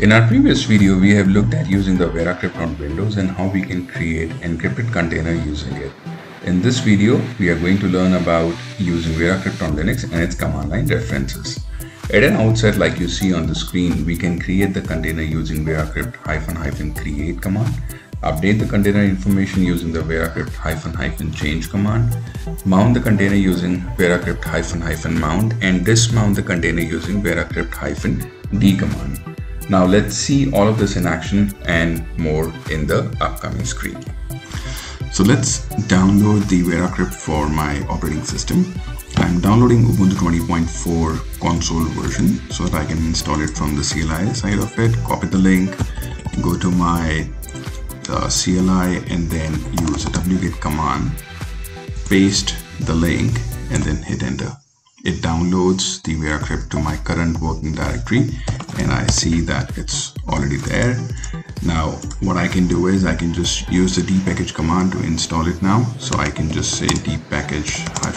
In our previous video, we have looked at using the VeraCrypt on Windows and how we can create encrypted container using it. In this video, we are going to learn about using VeraCrypt on Linux and its command line references. At an outset, like you see on the screen, we can create the container using VeraCrypt hyphen hyphen create command, update the container information using the VeraCrypt hyphen hyphen change command, mount the container using VeraCrypt hyphen hyphen mount, and dismount the container using VeraCrypt hyphen d command. Now let's see all of this in action and more in the upcoming screen. So let's download the VeraCrypt for my operating system. I'm downloading Ubuntu 20.4 console version so that I can install it from the CLI side of it. Copy the link, go to my uh, CLI and then use wget command, paste the link and then hit enter it downloads the VeraCrypt to my current working directory and I see that it's already there. Now what I can do is I can just use the dpkg command to install it now. So I can just say dpkg-i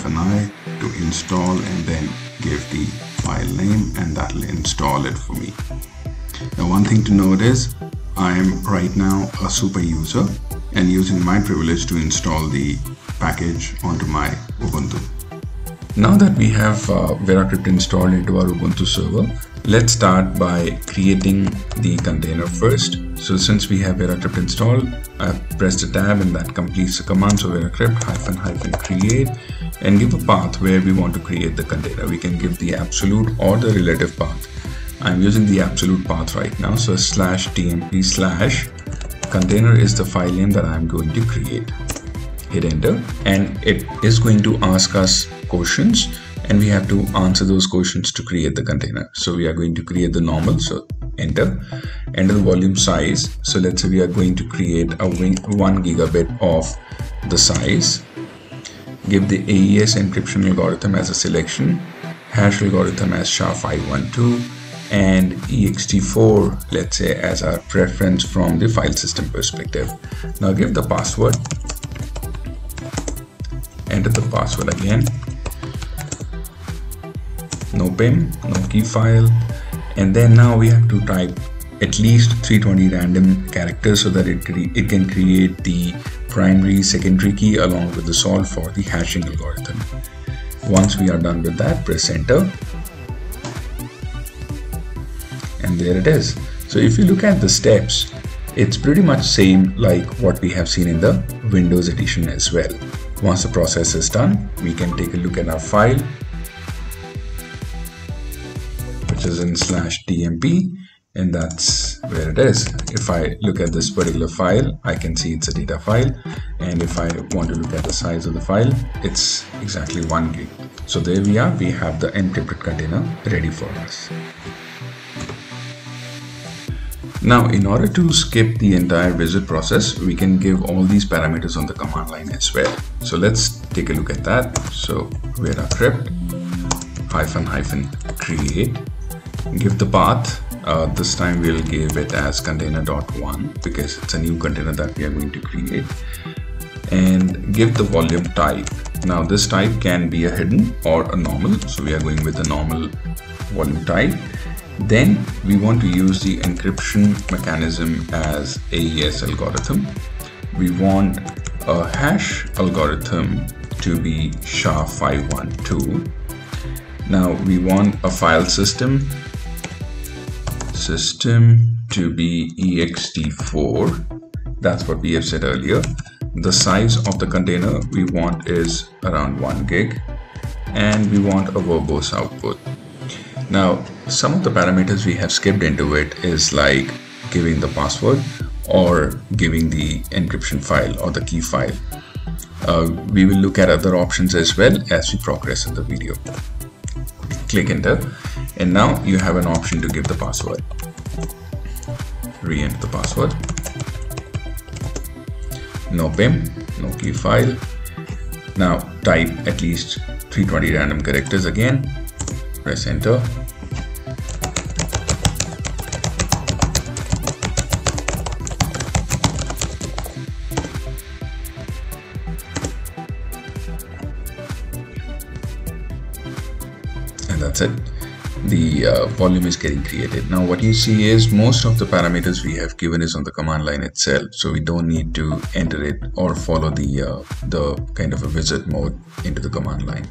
to install and then give the file name and that'll install it for me. Now one thing to note is I'm right now a super user and using my privilege to install the package onto my Ubuntu. Now that we have uh, VeraCrypt installed into our Ubuntu server, let's start by creating the container first. So since we have VeraCrypt installed, I press the tab and that completes the command. So VeraCrypt hyphen hyphen create and give a path where we want to create the container. We can give the absolute or the relative path. I'm using the absolute path right now. So slash tmp slash container is the file name that I'm going to create. Hit enter and it is going to ask us questions and we have to answer those questions to create the container. So we are going to create the normal. So enter, enter the volume size. So let's say we are going to create a one gigabit of the size. Give the AES encryption algorithm as a selection, hash algorithm as SHA-512, and ext4 let's say as our preference from the file system perspective now give the password enter the password again no PIM, no key file, and then now we have to type at least 320 random characters so that it, it can create the primary secondary key along with the solve for the hashing algorithm. Once we are done with that, press enter. And there it is. So if you look at the steps, it's pretty much same like what we have seen in the Windows edition as well. Once the process is done, we can take a look at our file which is in slash tmp and that's where it is. If I look at this particular file, I can see it's a data file. And if I want to look at the size of the file, it's exactly one gig. So there we are, we have the encrypted container ready for us. Now, in order to skip the entire wizard process, we can give all these parameters on the command line as well. So let's take a look at that. So VeraCrypt hyphen hyphen create. Give the path. Uh, this time we'll give it as container.1 because it's a new container that we are going to create. And give the volume type. Now this type can be a hidden or a normal. So we are going with the normal volume type then we want to use the encryption mechanism as AES algorithm. We want a hash algorithm to be SHA-512 now we want a file system system to be ext4 that's what we have said earlier. The size of the container we want is around 1 gig and we want a verbose output now some of the parameters we have skipped into it is like giving the password or giving the encryption file or the key file. Uh, we will look at other options as well as we progress in the video. Click enter. And now you have an option to give the password. Re-enter the password. No PIM no key file. Now type at least 320 random characters again. Press enter that's it the uh, volume is getting created. Now what you see is most of the parameters we have given is on the command line itself so we don't need to enter it or follow the uh, the kind of a wizard mode into the command line.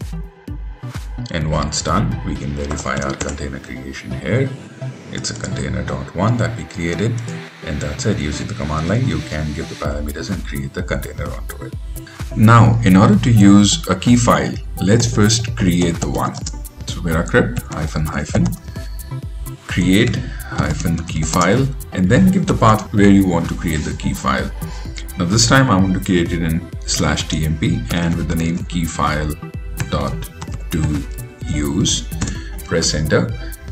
And once done we can verify our container creation here. It's a container dot one that we created and that's it. Using the command line you can give the parameters and create the container onto it. Now in order to use a key file let's first create the one so veracrypt hyphen hyphen create hyphen key file and then give the path where you want to create the key file. Now this time I want to create it in slash tmp and with the name key file dot to use. Press enter.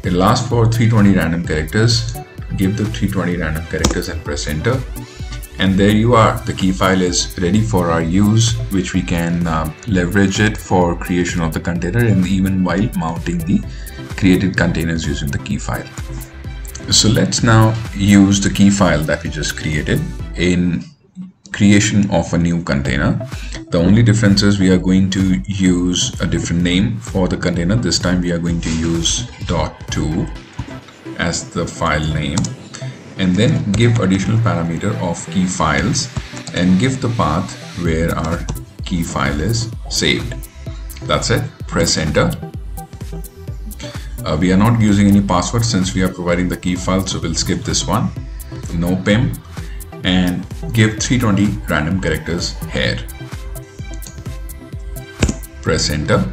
It'll ask for 320 random characters. Give the 320 random characters and press enter and there you are. The key file is ready for our use which we can uh, leverage it for creation of the container and even while mounting the created containers using the key file. So let's now use the key file that we just created in creation of a new container. The only difference is we are going to use a different name for the container. This time we are going to use dot two as the file name and then give additional parameter of key files and give the path where our key file is saved. That's it. Press enter. Uh, we are not using any password since we are providing the key file so we'll skip this one. No PIM and give 320 random characters here. Press enter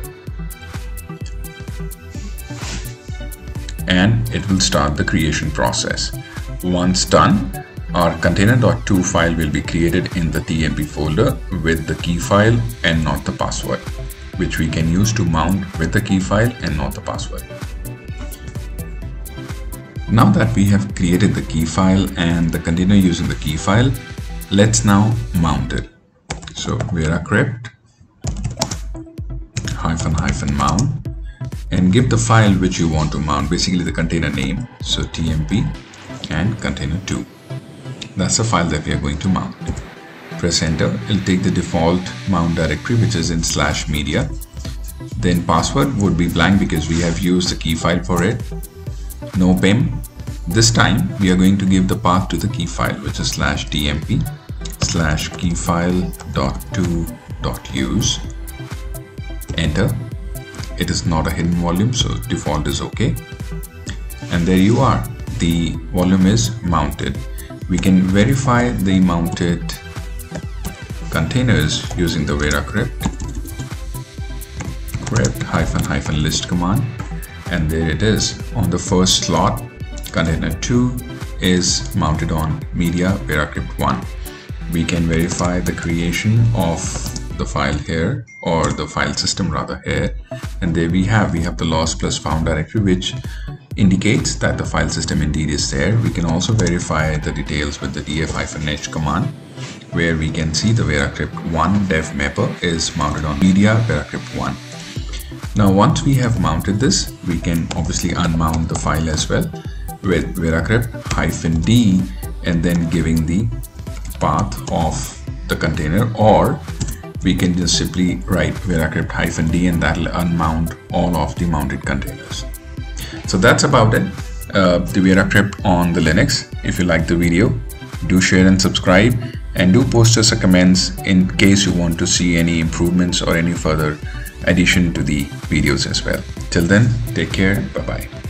and it will start the creation process. Once done, our container.2 file will be created in the tmp folder with the key file and not the password, which we can use to mount with the key file and not the password. Now that we have created the key file and the container using the key file, let's now mount it. So veracrypt hyphen hyphen mount and give the file which you want to mount, basically the container name. So tmp and container2. That's the file that we are going to mount. Press enter, it'll take the default mount directory which is in slash media. Then password would be blank because we have used the key file for it. No PIM. This time we are going to give the path to the key file which is slash tmp slash key file dot to dot use. Enter. It is not a hidden volume so default is okay. And there you are the volume is mounted. We can verify the mounted containers using the veracrypt crypt. Hyphen hyphen list command. And there it is. On the first slot container 2 is mounted on media veracrypt 1 we can verify the creation of the file here or the file system rather here. And there we have we have the lost plus found directory which indicates that the file system indeed is there. We can also verify the details with the df-h command where we can see the veracrypt1 dev mapper is mounted on media veracrypt1. Now once we have mounted this, we can obviously unmount the file as well with veracrypt-d and then giving the path of the container or we can just simply write veracrypt-d and that will unmount all of the mounted containers. So that's about it. Uh, the veracrypt on the Linux. If you like the video, do share and subscribe and do post us a comments in case you want to see any improvements or any further addition to the videos as well. Till then, take care. Bye-bye.